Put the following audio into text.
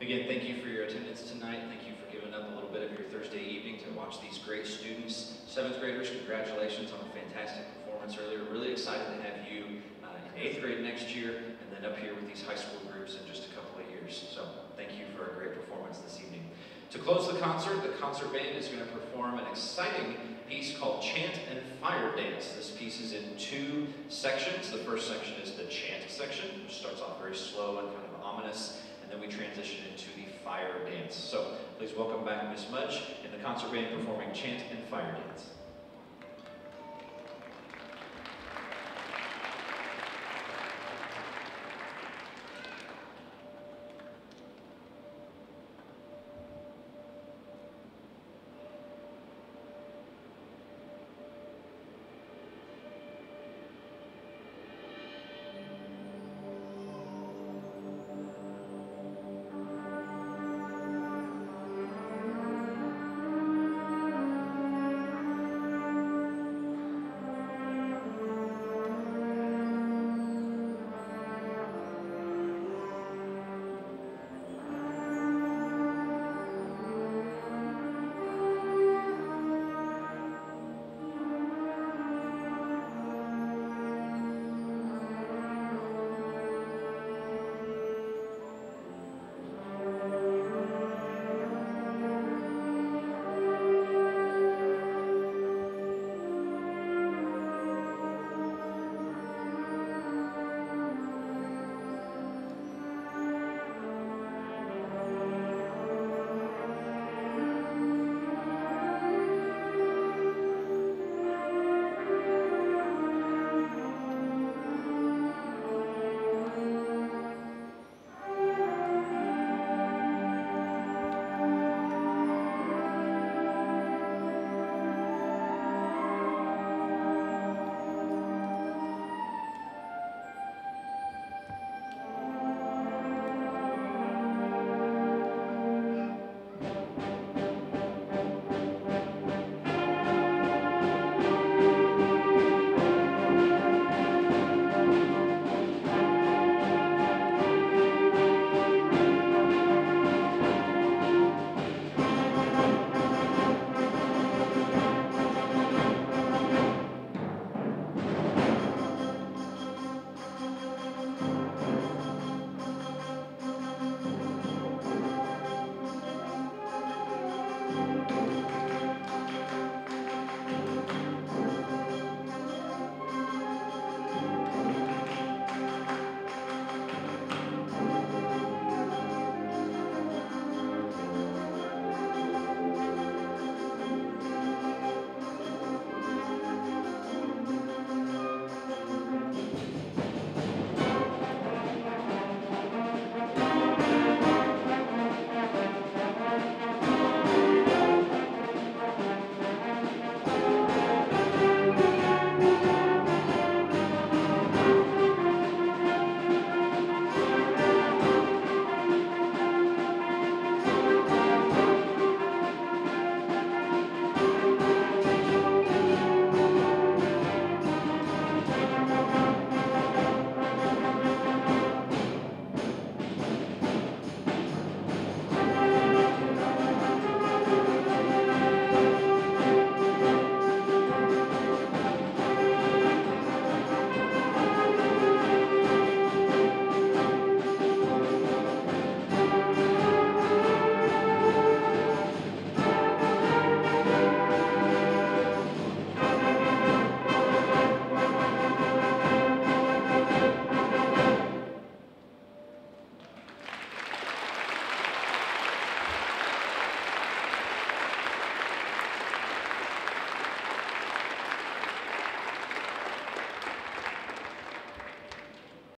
Again, thank you for your attendance tonight. Thank you for giving up a little bit of your Thursday evening to watch these great students. Seventh graders, congratulations on a fantastic performance earlier. Really excited to have you uh, in eighth grade next year and then up here with these high school groups in just a couple of years. So thank you for a great performance this evening. To close the concert, the concert band is going to perform an exciting piece called Chant and Fire Dance. This piece is in two sections. The first section is the chant section, which starts off very slow and kind of ominous, and then we transition into the fire dance. So please welcome back Miss Mudge and the concert band performing Chant and Fire Dance.